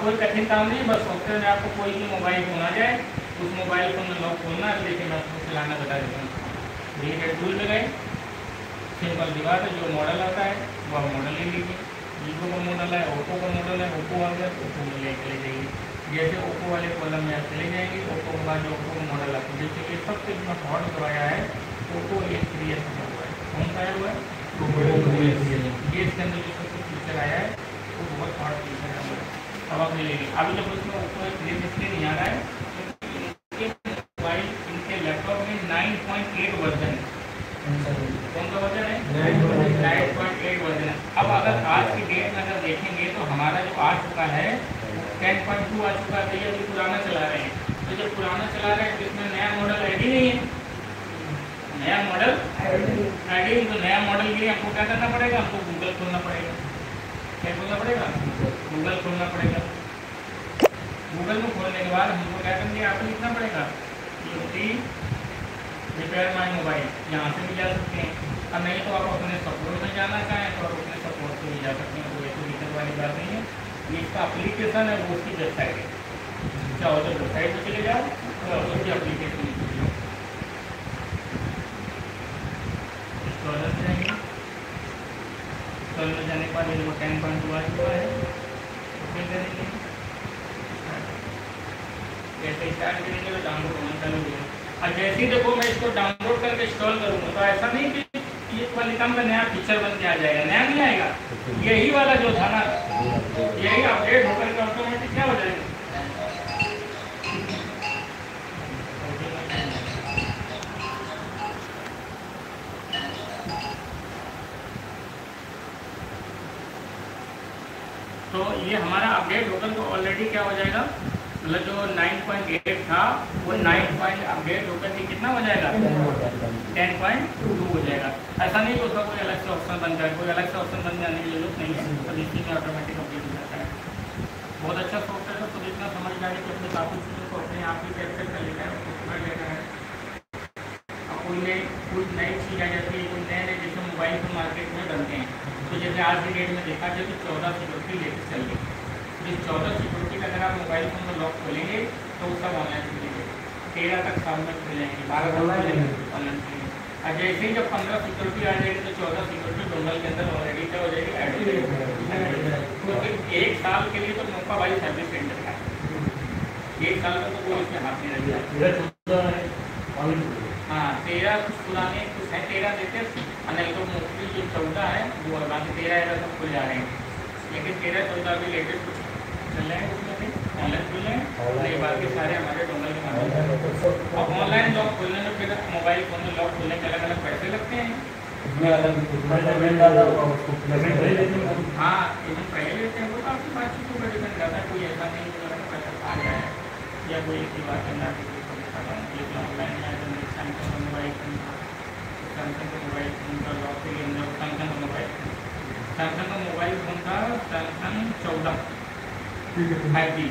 कोई कठिन काम नहीं, बस सॉफ्टवेयर में आपको कोई भी मोबाइल फ़ोन आ जाए, उस मोबाइल फ़ोन में लॉक खोलना है लेकिन आपको चलाना बता देता हूँ। देखिए टूल में गए सिंपल बात है, जो मॉडल आता है, वो आप मॉडल ले लीजिए। वीवो का मॉडल है ओप्पो का मॉडल है ओप्पो आ गया ओप्पो में ले चले जाइए। जैसे ओप्पो वाले कॉलम में आप चले जाएँगे ओप्पो के बाद जो ओप्पो का मॉडल आपको देखिए सबसे इतना हॉट करवाया है ओप्पो ए थ्री एस हुआ है। कौन सा हुआ है? ये इसके अंदर जो सबसे फीचर आया है वो बहुत हॉट फीचर है हमारा अब आप ले लीजिए अभी जब उसमें ओप्पो थ्री डिस्प्ले नहीं आ रहा है है। है? है। अब अगर आज की डेट में अगर देखेंगे तो हमारा जो आ चुका है टेन पॉइंट टू आ चुका है तो अभी पुराना चला रहे हैं। तो जब पुराना चला रहे हैं तो इसमें नया मॉडल ऐड ही नहीं है। नया मॉडल आईडी तो नया मॉडल के लिए हमको क्या करना पड़ेगा? हमको गूगल खोलना पड़ेगा। क्या खोलना पड़ेगा? गूगल खोलना पड़ेगा। गूगल में खोलने के बाद हमको क्या करना आपको लिखना पड़ेगा। रिपेयर माई मोबाइल यहाँ से भी जा सकते हैं। और नहीं तो आप अपने सपोर्ट में जाना चाहें तो आप अपने सपोर्ट से भी जा सकते हैं। कोई ऐसी दिक्कत वाली बात नहीं है। ये इसका अप्लीकेशन है, वो उसकी वेबसाइट है। चाहो तो वेबसाइट पर चले जाओ और उसकी अप्लीकेशन इंस्टॉलर में जाएँगे इंस्टॉलर में जाने के टेन पॉइंट हुआ आ चुका है ओपन करेंगे। जैसे स्टार्ट करेंगे तो डाउनलोड होना चालू हो और जैसे ही देखो मैं इसको डाउनलोड करके इंस्टॉल करूँगा तो ऐसा नहीं कि ये क्वालिकम का नया फीचर बन के आ जाएगा, नया नहीं आएगा। यही वाला जो था ना, यही अपडेट होकर के ऑटोमेटिक क्या हो जाएगा? तो ये हमारा अपडेट होकर तो ऑलरेडी क्या हो जाएगा? मतलब जो 9.8 था, वो 9 पॉइंट अपडेट होकर के कितना हो जाएगा? 10.2 हो जाएगा। ऐसा नहीं कि उसका कोई अलग से ऑप्शन बन जाए, कोई अलग से ऑप्शन बन जाने की ज़रूरत नहीं है। तो इसी में ऑटोमेटिक अपडेट हो जाता है। बहुत अच्छा सॉफ्टवेयर है, खुद इतना समझ में कि अपने काफ़ी चीज़ों को अपने आप ही कैप्चर कर लेता है, उसको लेता है। अब कोई नई कोई नई चीज़ आ जाती है कोई नए नए जैसे मोबाइल तो मार्केट में बनते हैं। तो जैसे आज की डेट में देखा जाए तो चौदह सिक्योरिटी लेकर चल रही जिस चौदह सिक्योरिटी का अगर आप मोबाइल फ़ोन में लॉक खोलेंगे तो वो सब ऑनलाइन खुलेंगे तेरह तक साल में खुल जाएँगे। बारह तक ऑनलाइन खुलेंगे और जैसे ही जब पंद्रह सिक्योरिटी आ जाएगी तो चौदह सिक्योरिटी डोंगल के अंदर ऑलरेडी क्या हो जाएगी? ऐड हो जाएगी। तो एक साल के लिए तो मौका भाई सर्विस सेंटर का एक साल का तो कोई इसमें हाथ नहीं रहेगा हाँ। तेरह कुछ पुराने कुछ है तेरह देते मोस्टली जो चौदह है वो बाकी तेरह है सब खुल जा रहे हैं। लेकिन तेरह चौदह अभी लेटेस्ट कुछ चल रहे हैं उसमें ऑनलाइन खुल रहे हैं? और ये बाकी सारे हमारे डोंगल के माध्यम अब ऑनलाइन लॉक खोलने में फिर मोबाइल फ़ोन में लॉक खोलने के अलग अलग पैसे लगते हैं। हाँ। एकदम पहले लेते हैं वो तो आपकी बातचीत डिपेंड करता है कोई ऐसा नहीं गया है। या कोई ऐसी बात करना ऑनलाइन सैमसंग मोबाइल सैमसंग का मोबाइल फ़ोन का लॉक के लिए सैमसंग का मोबाइल। सैमसंग का मोबाइल फ़ोन था सैमसंग चौदह। Five G.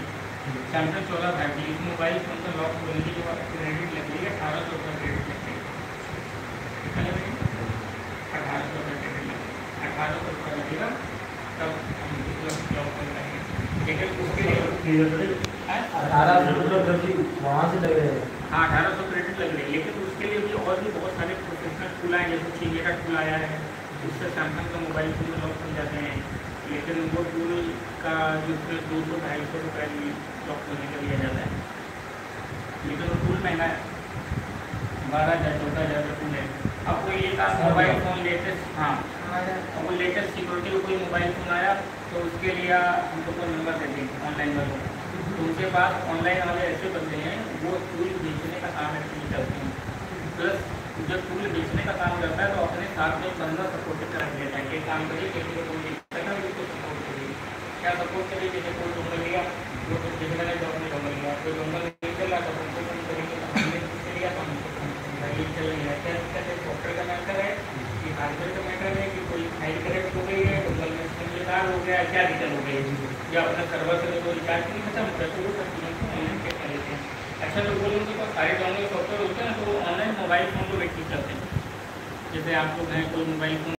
सैमसंग चौदह फाइव जी। इस मोबाइल फ़ोन का लॉक खोलने की जो क्रेडिट लग रही है अठारह सौ रुपये क्रेडिट लग रही है कितना लग रही है अठारह सौ रुपये क्रेडिट लग अठारह सौ रुपये लगेगा तब हम मतलब लॉक कर पाएँगे। लेकिन उसके लिए वहाँ से लग रहे हैं। हाँ अठारह सौ क्रेडिट लग रही है लेकिन उसके लिए भी और भी बहुत सारे प्रोफेशनल टूल आए जैसे छः का टूल आया है उससे सैमसंग का मोबाइल फ़ोन में लॉक हो जाते हैं। लेकिन वो टूल का जो उसमें दो सौ ढाई सौ रुपये भी लॉक होने का लिया जाता है। लेकिन वो टूल महँगा है। बारह हज़ार चौदह हज़ार का टूल है। अब कोई एक आध मोबाइल फ़ोन लेटेस्ट हाँ अब वो लेटेस्ट सिक्योरिटी का कोई मोबाइल फ़ोन आया तो उसके लिए हमको कोई नंबर देते हैं ऑनलाइन वालों। तो उनके पास ऑनलाइन वाले ऐसे बंदे हैं वो टूल बेचने का काम एक्चुअली करते हैं प्लस जब टूल बेचने का काम करता है तो अपने साथ में बंदा सपोर्ट कर देता है कि काम करिए किसी करिए। क्या सपोर्ट करिए? जैसे कोई डोंगल लिया वो तो जैसे मैंने जो अपने डोंगल लिया कोई डोंगल नहीं चल तो हमको फ़ोन करेंगे तो हमने किससे लिया तो हमको फ़ोन करेंगे ये चल रहा क्या दिक्कत है सॉफ्टवेयर का मैटर है कि हार्डवेयर का मैटर है कि कोई फ़ाइल करेक्ट हो गई है डोंगल में सिम हो गया, क्या दिक्कत हो गई या अपने सर्वर से कोई रिचार्ज नहीं खत्म होता तो वो सब चीज़ों को ऑनलाइन चेक कर वो लोगों के पास सारे डाउनलोड सॉफ्टवेयर होते हैं तो ऑनलाइन मोबाइल फ़ोन को व्यक्ति करते। हैं जैसे आप लोग हैं कोई मोबाइल फ़ोन